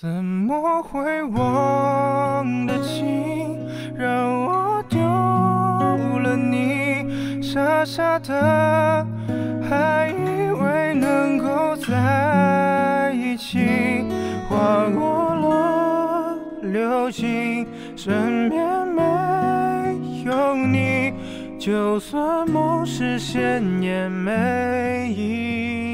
怎么会忘得清？让我丢了你，傻傻的，还以为能够在一起。划过了流星，身边没有你，就算梦实现也没意义。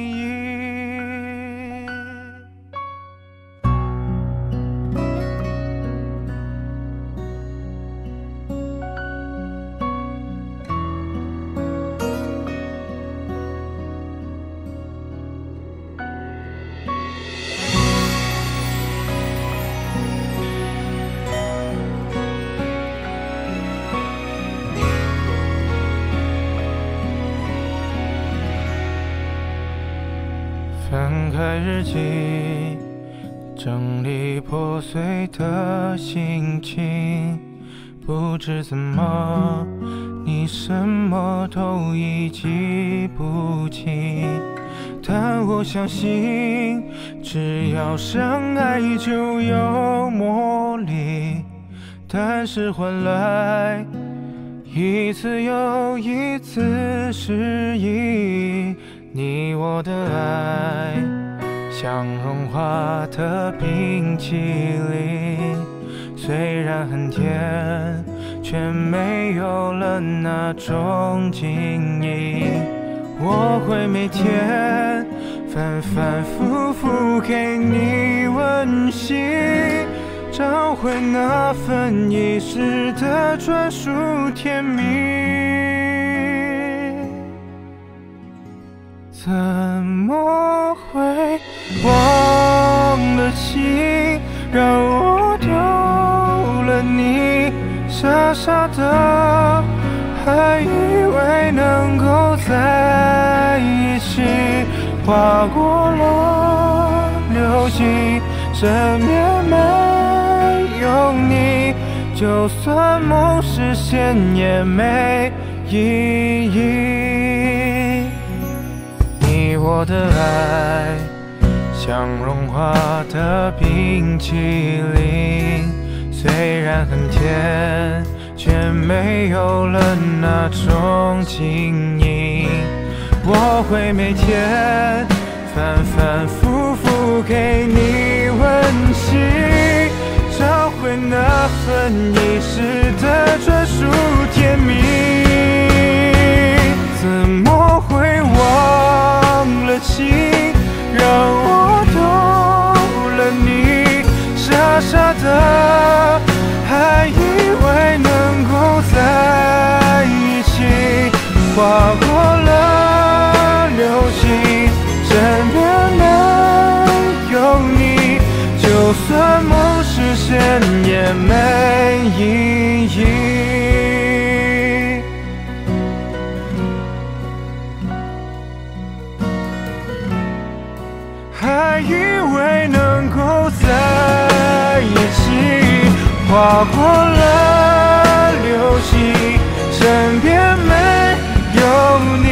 开日记，整理破碎的心情。不知怎么，你什么都已记不清。但我相信，只要相爱就有魔力。但是换来一次又一次失忆。你我的爱像融化的冰淇淋，虽然很甜，却没有了那种晶莹。我会每天反反复复给你温馨，找回那份遗失的专属甜蜜。怎让我丢了你，傻傻的，还以为能够在一起。划过了流星，身边没有你，就算梦实现也没意义。你我的爱像融化的冰淇淋，虽然很甜，却没有了那种晶莹。我会每天反反复复给你温馨，找回那份遗失的专属甜蜜。傻傻的，还以为能够在一起。划过了流星，身边没有你，就算梦实现也没意义。还以为能够在，划过了流星，身边没有你。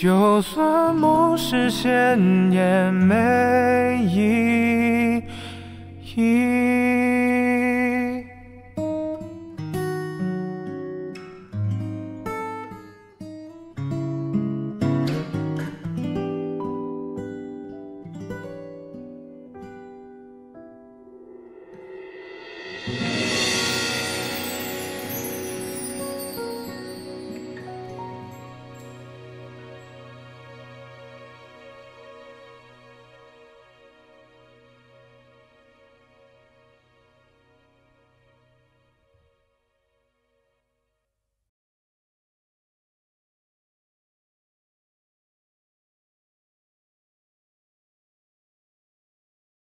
就算梦实现也没意义。